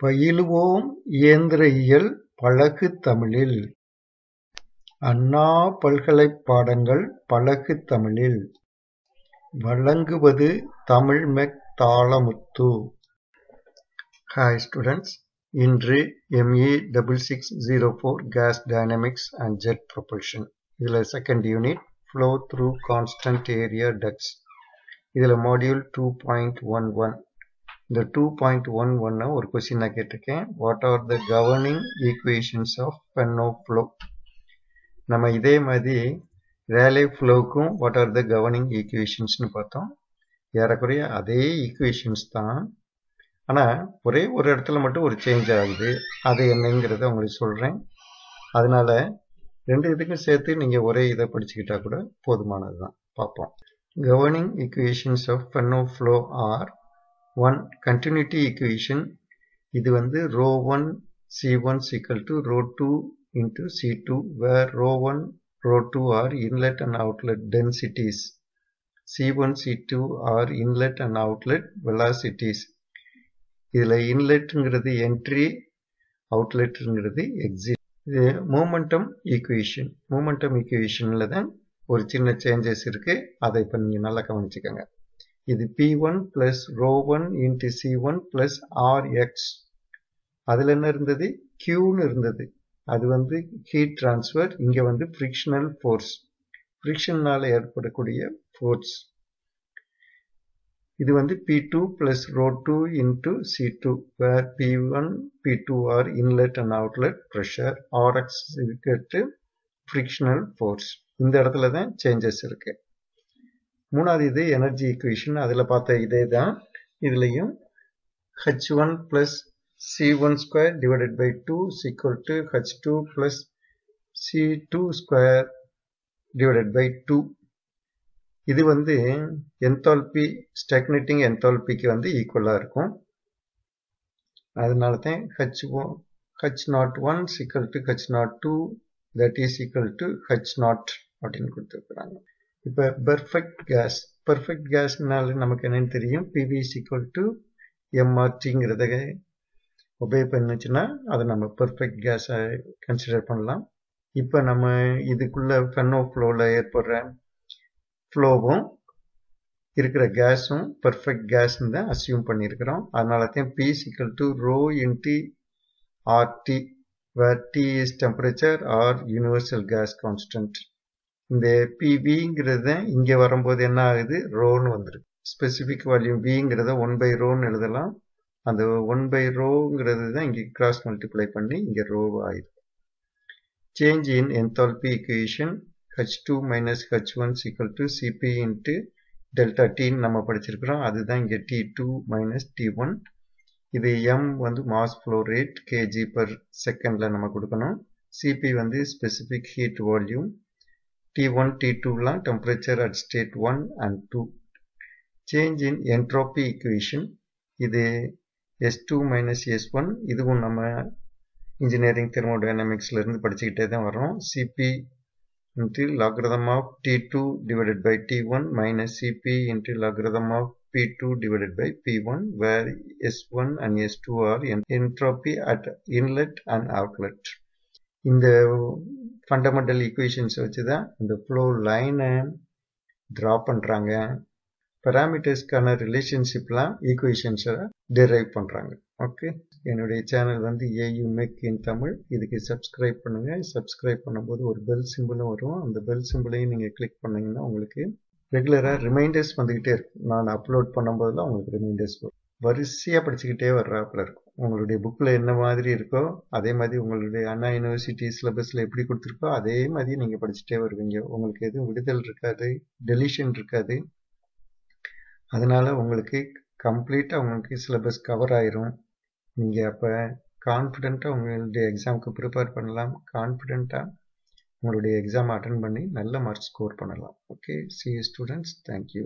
பயிலுவோம் இயந்திர இயல் பழகு தமிழில்! அண்ணா பல்கலை பாடங்கள் பழகு தமிழில்! வழங்குவது தமிழ்மெக் தாளமுத்து. ஹாய் ஸ்டூடெண்ட்ஸ் இன்று M A double six zero four gas dynamics and jet propulsion இதில் second unit flow through constant area ducts இதில் module two point one one இந்த டூ பாயிண்ட் ஒன் ஒன்னை ஒரு கொஸ்டின் நான் கேட்டிருக்கேன். What are the governing equations of Fanno flow நம்ம இதே மாதிரி ரேலே ஃப்ளோவுக்கும் வாட் ஆர் த கவர்னிங் ஈக்குவேஷன்ஸ்னு பார்த்தோம். ஏறக்குறைய அதே ஈக்குவேஷன்ஸ் தான். ஆனால் ஒரே ஒரு இடத்துல மட்டும் ஒரு சேஞ்ச் ஆகுது. அது என்னங்கிறத உங்களுக்கு சொல்கிறேன் அதனால ரெண்டு இதுக்கும் சேர்த்து நீங்கள் ஒரே இதை படிச்சுக்கிட்டா கூட போதுமானது தான் பார்ப்போம். Governing equations of Fanno flow are one continuity equation இது வந்து rho one C one equal to rho two into C two where rho one rho two are inlet and outlet densities C one C two are inlet and outlet velocities இதில் இன்லெட்டுங்கிறது entry அவுட்லெட்டுங்கிறது exit இது momentum equation momentum ஈக்குவேஷனில் தான் ஒரு சின்ன changes இருக்குது அதை இப்போ நீங்கள் நல்லா கவனிச்சுக்கோங்க. இது P one plus rho one into C one plus R X அதில் என்ன இருந்தது? கியூன்னு இருந்தது. அது வந்து ஹீட் டிரான்ஸ்ஃபர் இங்கே வந்து ஃப்ரிக்ஷனல் ஃபோர்ஸ் ஃப்ரிக்ஷனால் ஏற்படக்கூடிய ஃபோர்ஸ் இது வந்து P two plus rho two into C two where P one P two are inlet and outlet pressure R x இருக்கிறது ஃப்ரிக்ஷனல் ஃபோர்ஸ் இந்த இடத்துல தான் சேஞ்சஸ் இருக்குது மூணாவது இது எனர்ஜி ஈக்குவேஷன் அதில் பார்த்த இதே தான் இதுலேயும் H one plus C one square divided by two equal to H two plus C two square divided by two இது வந்து என்தால்பி ஸ்டெக்னேட்டிங் என்தால்பிக்கு வந்து ஈக்குவலாக இருக்கும். அதனால தான் H one H naught one equal to H naught two that is equal to H naught அப்படின்னு கொடுத்துருக்குறாங்க. இப்போ பெர்ஃபெக்ட் கேஸ் பெர்ஃபெக்ட் கேஸ்னால நமக்கு என்னன்னு தெரியும்? பிவி ஈக்குவல் டு எம்ஆர்டிங்கிறத ஒபே பண்ணுச்சுன்னா அதை நம்ம பெர்ஃபெக்ட் கேஸை கன்சிடர் பண்ணலாம். இப்போ நம்ம இதுக்குள்ள ஃபென்னோ ஃப்ளோவில் ஏற்படுற ஃப்ளோவும் இருக்கிற கேஸும் பர்ஃபெக்ட் கேஸ்ன்னு தான் அசியூம் பண்ணியிருக்கிறோம். அதனால தான் P equal to rho into R T where T is temperature R universal gas constant இந்த பிவிங்கிறத இங்கே வரும்போது என்ன ஆகுது? ரோன்னு வந்துருக்கு. ஸ்பெசிஃபிக் வால்யூம் விங்கிறத ஒன் பை ரோன்னு எழுதலாம். அந்த ஒன் பை ரோங்கிறது தான் இங்கே கிராஸ் மல்டிப்ளை பண்ணி இங்கே ரோ ஆயிடும் change in enthalpy equation H2 minus H1 is equal to C P into delta டின்னு நம்ம படிச்சிருக்கிறோம். அதுதான் இங்கே T two minus T one இது எம் வந்து mass flow rate K G per செகண்டில் நம்ம கொடுக்கணும். சிபி வந்து specific heat volume T1 T2 லாம் temperature at state 1 and 2 change in entropy equation இது S2 minus S1 இதுவும் நம்ம இன்ஜினியரிங் தெர்மோடைனமிக்ஸ்ல இருந்து படிச்சுக்கிட்டே தான் வரோம் Cp into logarithm of T2 divided by T1 minus Cp into logarithm of P2 divided by P1 where S1 and S2 are entropy at inlet and outlet. இந்த fundamental equations வச்சு தான் இந்த ஃப்ளோ லைனை draw பண்ணுறாங்க பெராமீட்டர்ஸ்க்கான ரிலேஷன்ஷிப்லாம் ஈக்குவேஷன்ஸை derive பண்ணுறாங்க ஓகே என்னுடைய சேனல் வந்து A U mech in Tamil இதுக்கு சப்ஸ்கிரைப் பண்ணுங்கள் சப்ஸ்கிரைப் பண்ணும்போது ஒரு பெல் சிம்பிளும் வரும். அந்த பெல் சிம்பிளையும் நீங்கள் கிளிக் பண்ணிங்கன்னா உங்களுக்கு ரெகுலராக ரிமைண்டர்ஸ் வந்துக்கிட்டே இருக்கும். நான் அப்லோட் பண்ணும்போதெல்லாம் உங்களுக்கு ரிமைண்டர்ஸ் வரும். வரிசையாக படிச்சுக்கிட்டே வர்றாப்புல இருக்கும். உங்களுடைய புக்கில் என்ன மாதிரி இருக்கோ அதே மாதிரி உங்களுடைய அண்ணா யூனிவர்சிட்டி சிலபஸில் எப்படி கொடுத்துருக்கோ அதே மாதிரி நீங்கள் படிச்சுட்டே வருவீங்க. உங்களுக்கு எதுவும் விடுதல் இருக்காது டெலிஷன் இருக்காது. அதனால் உங்களுக்கு கம்ப்ளீட்டாக உங்களுக்கு சிலபஸ் கவர் ஆயிரும். நீங்கள் அப்போ கான்ஃபிடெண்ட்டாக உங்களுடைய எக்ஸாமுக்கு ப்ரிப்பேர் பண்ணலாம். கான்ஃபிடெண்ட்டாக உங்களுடைய எக்ஸாம் அட்டன் பண்ணி நல்ல மார்க் ஸ்கோர் பண்ணலாம். Okay see students thank you